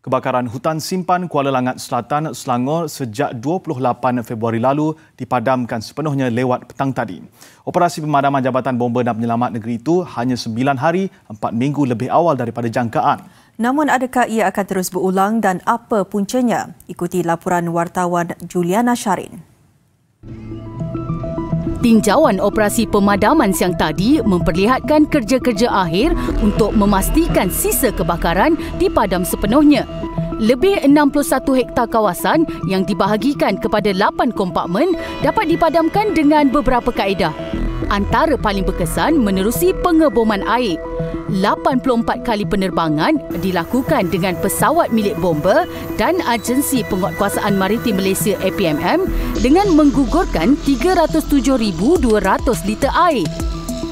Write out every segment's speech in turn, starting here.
Kebakaran hutan simpan Kuala Langat Selatan, Selangor sejak 28 Februari lalu dipadamkan sepenuhnya lewat petang tadi. Operasi pemadaman Jabatan Bomba dan Penyelamat Negeri itu hanya 9 hari, 4 minggu lebih awal daripada jangkaan. Namun adakah ia akan terus berulang dan apa puncanya? Ikuti laporan wartawan Juliana Sharin. Tinjauan operasi pemadaman siang tadi memperlihatkan kerja-kerja akhir untuk memastikan sisa kebakaran dipadam sepenuhnya. Lebih 61 hektar kawasan yang dibahagikan kepada 8 kompakmen dapat dipadamkan dengan beberapa kaedah antara paling berkesan menerusi pengeboman air. 84 kali penerbangan dilakukan dengan pesawat milik bomba dan agensi penguatkuasaan maritim Malaysia APMM dengan menggugurkan 307,200 liter air.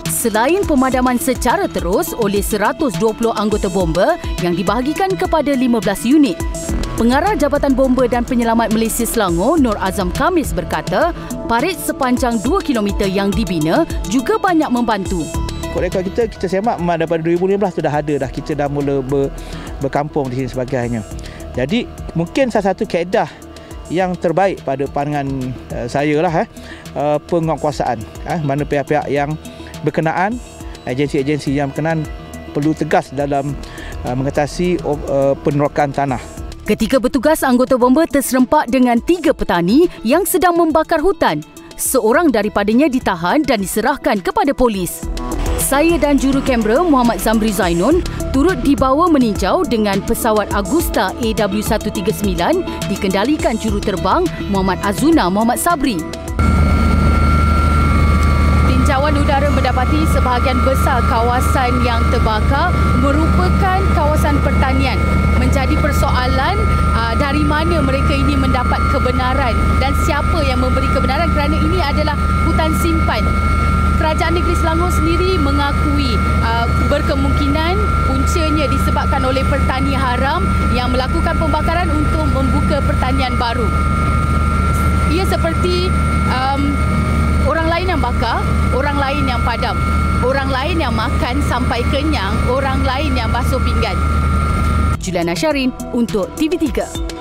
Selain pemadaman secara terus oleh 120 anggota bomba yang dibahagikan kepada 15 unit, Pengarah Jabatan Bomba dan Penyelamat Malaysia Selangor, Nur Azam Kamis berkata, parit sepanjang 2 km yang dibina juga banyak membantu. Rekod kita, kita semak memang daripada 2015 tu dah ada dah. Kita dah mula ber, berkampung di sini sebagainya. Jadi, mungkin salah satu keedah yang terbaik pada pandangan uh, saya lah eh, uh, penguatkuasaan. Eh, mana pihak-pihak yang berkenaan, agensi-agensi yang berkenaan perlu tegas dalam uh, mengatasi uh, penerokan tanah. Ketika bertugas, anggota bomba terserempak dengan tiga petani yang sedang membakar hutan. Seorang daripadanya ditahan dan diserahkan kepada polis. Saya dan juru kamera Muhammad Zamri Zainun turut dibawa meninjau dengan pesawat Agusta AW139 dikendalikan juru terbang Muhammad Azuna Muhammad Sabri. Tinjauan udara mendapati sebahagian besar kawasan yang terbakar merupakan kawasan pertanian menjadi persoalan uh, dari mana mereka ini mendapat kebenaran dan siapa yang memberi kebenaran kerana ini adalah hutan simpan. Kerajaan Negeri Selangor sendiri mengakui uh, berkemungkinan puncanya disebabkan oleh pertani haram yang melakukan pembakaran untuk membuka pertanian baru. Ia seperti um, orang lain yang bakar, orang lain yang padam. Orang lain yang makan sampai kenyang, orang lain yang basuh pinggan. Juliana Syarin untuk TV3.